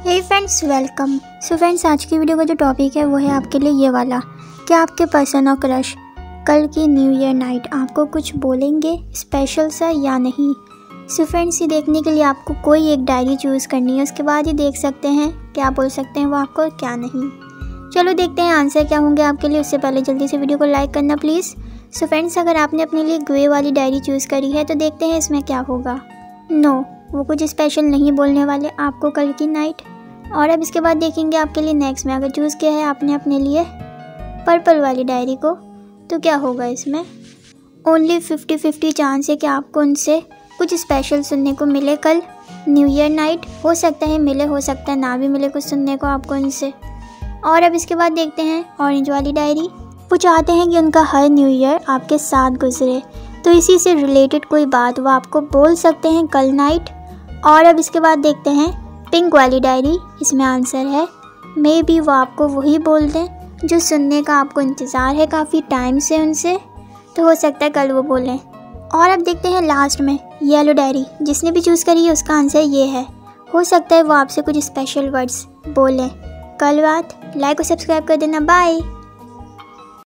Hey friends welcome so friends आज की video का जो टॉपिक है वो है आपके लिए ये वाला। क्या आपके पर्सन और क्रश कल की न्यू ईयर नाइट आपको कुछ बोलेंगे? स्पेशल सा या नहीं? सो फ्रेंड्स ये देखने के लिए आपको कोई एक डायरी चूज़ करनी है उसके बाद ही देख सकते हैं क्या बोल सकते हैं वो आपको क्या नहीं। चलो देखते हैं आंसर क्या होंगे आपके लिए उससे पहले जल्दी से वीडियो को लाइक करना प्लीज़ सो फ्रेंड्स अगर आपने अपने लिए ग्वे वाली डायरी चूज़ करी है तो देखते हैं इसमें क्या होगा। नो no, वो कुछ स्पेशल नहीं बोलने वाले आपको कल की नाइट और अब इसके बाद देखेंगे आपके लिए नेक्स्ट में, अगर चूज़ किया है आपने अपने लिए पर्पल वाली डायरी को तो क्या होगा इसमें? ओनली फिफ्टी फिफ्टी चांस है कि आपको उनसे कुछ स्पेशल सुनने को मिले कल न्यू ईयर नाइट हो सकता है मिले, हो सकता है ना भी मिले कुछ सुनने को आपको उनसे। और अब इसके बाद देखते हैं ऑरेंज वाली डायरी वो चाहते हैं कि उनका हर न्यू ईयर आपके साथ गुजरे। तो इसी से रिलेटेड कोई बात, वो आपको बोल सकते हैं कल नाइट और अब इसके बाद देखते हैं पिंक वाली डायरी इसमें आंसर है। मे बी वो आपको वही बोल दें, जो सुनने का आपको इंतज़ार है काफ़ी टाइम से उनसे। तो हो सकता है कल वो बोलें। और अब देखते हैं लास्ट में येलो डायरी जिसने भी चूज़ करी है, उसका आंसर ये है। हो सकता है वो आपसे कुछ स्पेशल वर्ड्स बोलें। कल बात। लाइक और सब्सक्राइब कर देना। बाय